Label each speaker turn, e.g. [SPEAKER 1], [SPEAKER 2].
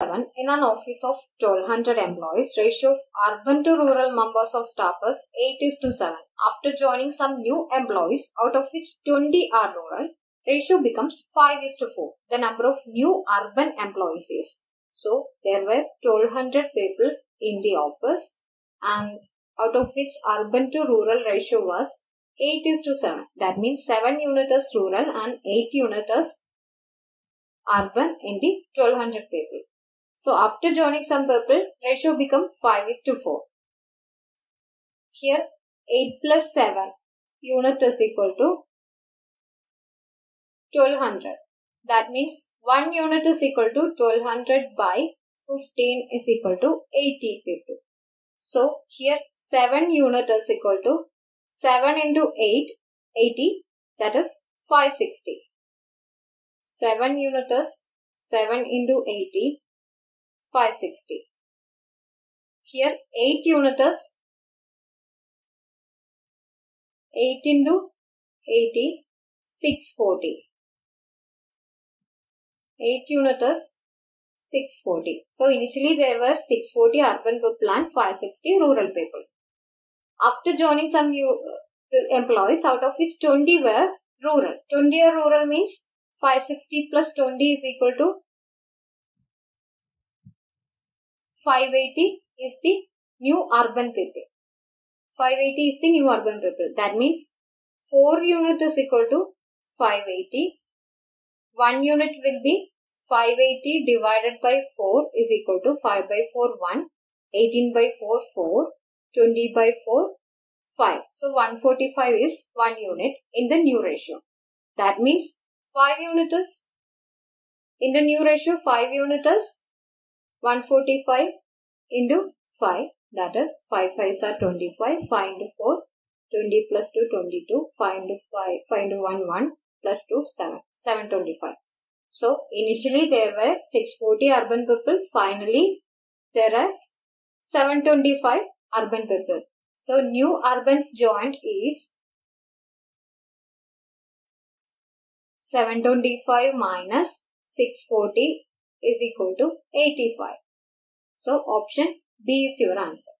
[SPEAKER 1] 7 in an office of 1200 employees, ratio of urban to rural members of staff is 8 is to 7. After joining some new employees, out of which 20 are rural, ratio becomes 5 is to 4. The number of new urban employees is. So, there were 1200 people in the office and out of which urban to rural ratio was 8 is to 7. That means 7 unit is rural and 8 unit is urban in the 1200 people. So after joining some purple, ratio becomes 5 is to 4. Here 8 plus 7 unit is equal to 1200. That means 1 unit is equal to 1200 by 15 is equal to 80 people. So here 7 unit is equal to 7 into 8, 80 that is 560. 7 unit is 7 into 80, 560. Here 8 unit is 8 into 80, 640. 8 unit is 640. So initially there were 640 urban and 560 rural people. After joining some new uh, employees out of which 20 were rural. 20 are rural means 560 plus 20 is equal to 580 is the new urban people. 580 is the new urban people. That means 4 unit is equal to 580. 1 unit will be 580 divided by 4 is equal to 5 by 4 1. 18 by 4 4. 20 by 4 5. So 145 is 1 unit in the new ratio. That means 5 unit is in the new ratio 5 unit is 145 into 5 that is 5 5s are 25 5 into 4 20 plus 2 22 5 into 5 5 into 1 1 plus 2 7 725 so initially there were 640 urban people. Finally there is 725 urban people. So new urbans joined is 725 minus 640 is equal to 85. So option B is your answer.